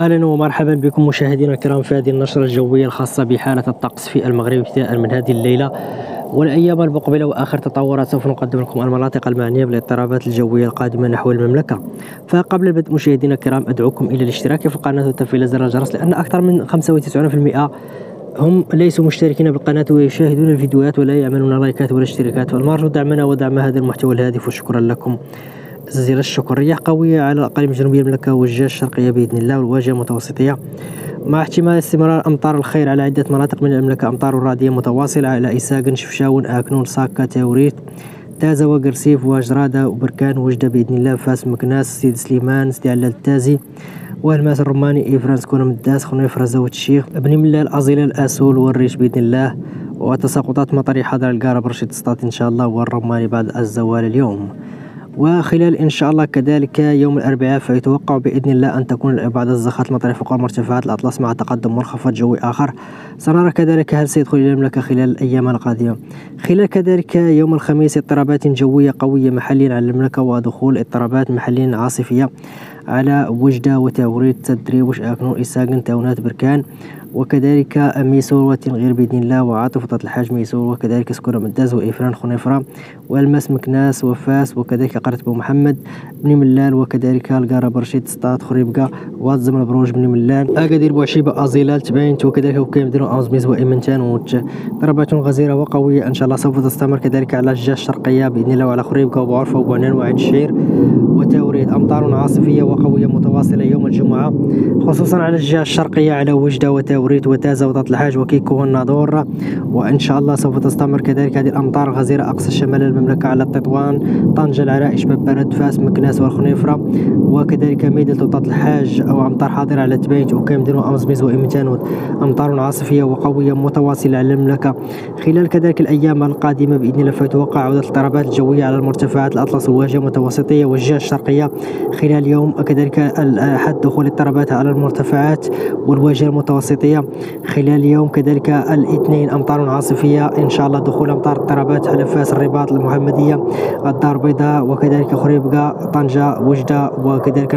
أهلا ومرحبا بكم مشاهدينا الكرام في هذه النشرة الجوية الخاصة بحالة الطقس في المغرب ابتداء من هذه الليلة والأيام المقبلة وآخر تطورات سوف نقدم لكم المناطق المعنية بالاضطرابات الجوية القادمة نحو المملكة. فقبل البدء مشاهدينا الكرام أدعوكم إلى الاشتراك في القناه وتفعيل زر الجرس لأن أكثر من 95% هم ليسوا مشتركين بالقناة ويشاهدون الفيديوهات ولا يعملون لايكات ولا اشتراكات. والمرجو دعمنا ودعم هذا المحتوى الهادف وشكرا لكم. جزيل الشكر رياح قوية على الأقاليم الجنوبية المملكة والجهة الشرقية بإذن الله والواجهة المتوسطية. مع احتمال استمرار أمطار الخير على عدة مناطق من المملكة أمطار رعدية متواصلة على إساقن شفشاون آكنون ساكا تاوريت تازا وقرسيف وجرادة وبركان وجدة بإذن الله فاس مكناس سيد سليمان سيدي علال التازي والماس الرماني إفرانس كون مداس خنيفرة زاوت الشيخ بني ملال الأزيلة الأسول والريش بإذن الله وتساقطات مطرية حضر القارة برشيد سطات إن شاء الله والرماني بعد الزوال اليوم. وخلال إن شاء الله كذلك يوم الأربعاء فيتوقع بإذن الله أن تكون بعض الزخات المطرية فوق مرتفعات الأطلس مع تقدم منخفض جوي آخر. سنرى كذلك هل سيدخل إلى المملكة خلال الأيام القادمة. خلال كذلك يوم الخميس اضطرابات جوية قوية محليا على المملكة ودخول اضطرابات محليا عاصفية. على وجدة وتوريد تدريبوش أكنون إساقن تاونات بركان. وكذلك ميسور وتنغير بإذن الله وعاطفة الحاج ميسور. وكذلك سكورة مداز وإفران خنيفرة. والمس مكناس وفاس. وكذلك قرية با محمد بني ملال. وكذلك الكارة برشيد سطات خريبكا وادي زم البروج بني ملال. أكادير بوعشيبة أزيلال تبانت وكذلك وكيم ديرو أمزميز وإمنتان وتش ضربات غزيرة وقوية. إن شاء الله سوف تستمر. كذلك على الجهة الشرقية بإذن الله وعلى خريبكا وبوعرفة وبوعنان وعين الشعير وتاوريرت أمطار عاصفية وقوية متواصلة يوم الجمعة خصوصا على الجهة الشرقية على وجدة وتاوريرت وتازة وأوطاط الحاج وكيكو والناظور وإن شاء الله سوف تستمر كذلك هذه الأمطار الغزيرة أقصى شمال المملكة على التطوان طنجة العرائش ببرد فاس مكناس والخنيفرة. وكذلك ميدل وطاط الحاج أو أمطار حاضرة على تبايت وكيم دينو أمزميز وإمتانوت أمطار عاصفية وقوية متواصلة على المملكة. خلال كذلك الأيام القادمة بإذن الله فيتوقع عودة الاضطرابات الجوية على المرتفعات الأطلس والواجهة المتوسطية والجهة الشرقية خلال يوم كذلك حد دخول الاضطرابات على المرتفعات والواجهة المتوسطية. خلال يوم كذلك الاثنين أمطار عاصفية إن شاء الله دخول أمطار اضطرابات على فاس الرباط المحمدية الدار البيضاء وكذلك خريبكا طنجة وجدة وكذلك